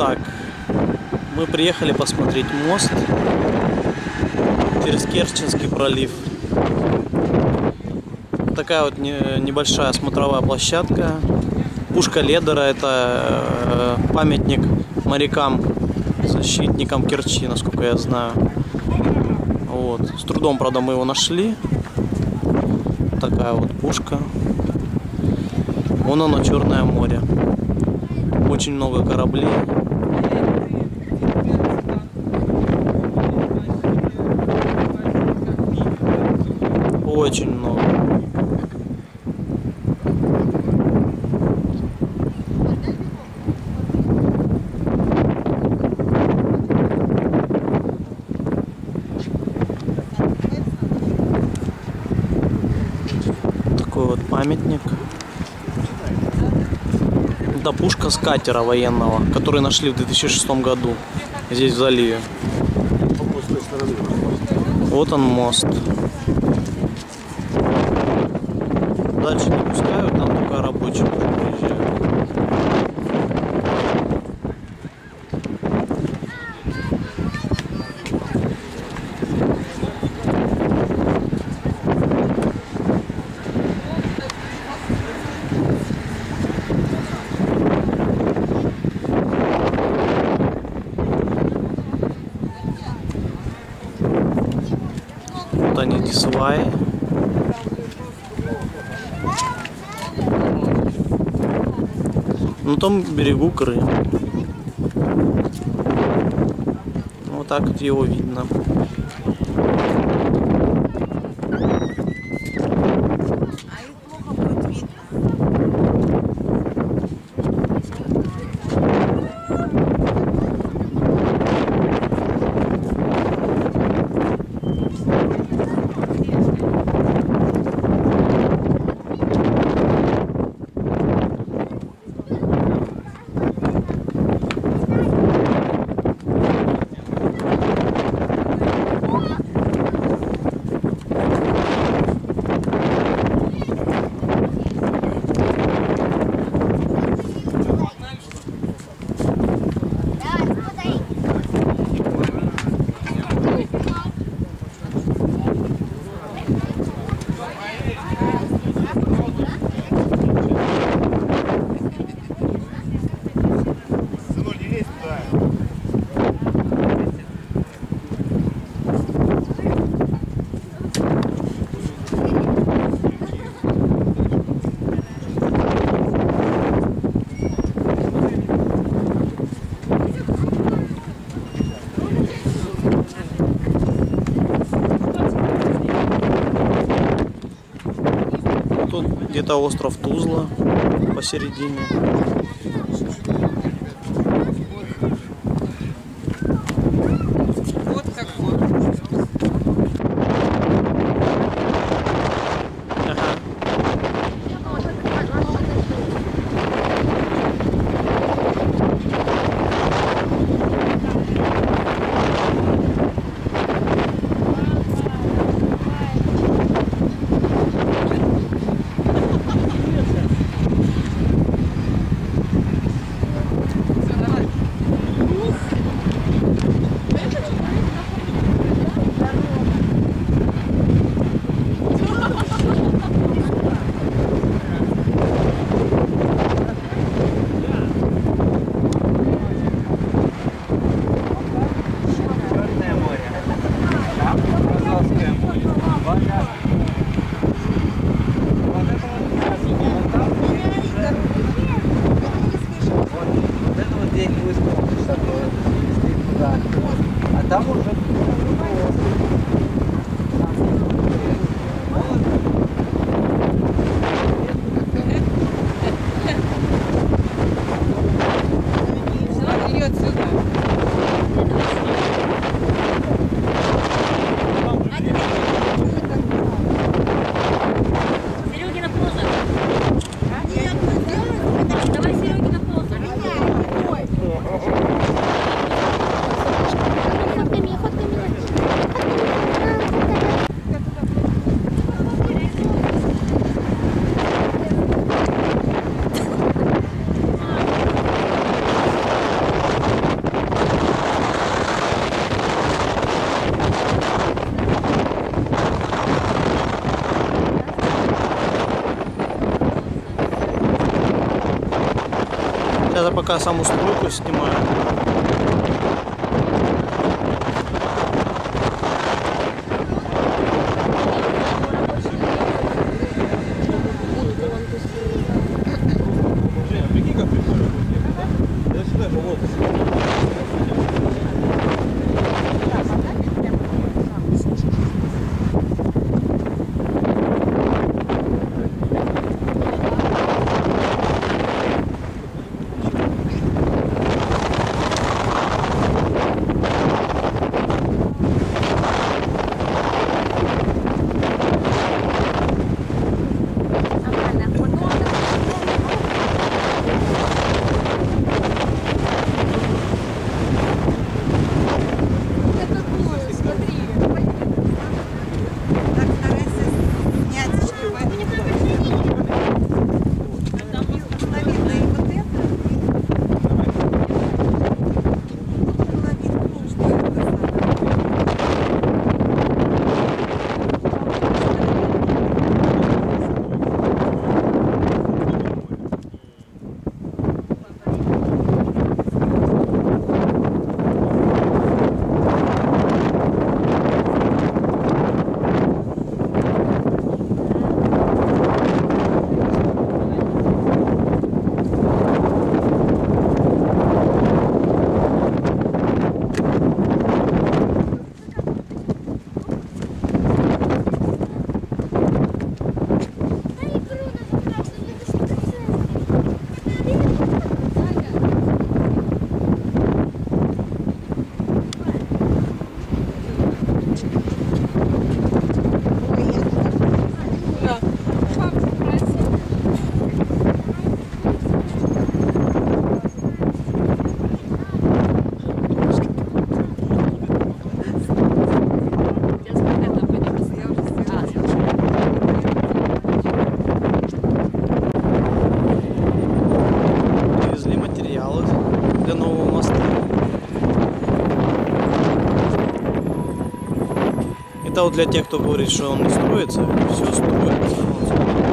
Итак, мы приехали посмотреть мост через Керченский пролив. Такая вот небольшая смотровая площадка. Пушка Ледера это э, памятник морякам, защитникам Керчи, насколько я знаю. Вот. С трудом, правда, мы его нашли. Такая вот пушка. Вон оно, Черное море. Очень много кораблей. Очень много. Такой вот памятник. Это пушка с катера военного, который нашли в 2006 году здесь в заливе. Вот он мост. Дальше не пускают, там только рабочие приезжают. Вот они эти На том берегу Крым. Вот так вот его видно. Тут где-то остров Тузла посередине. среднего исполнишь такое, если туда. А там уже пока саму стройку снимаю. для тех, кто говорит, что он не строится, все строится.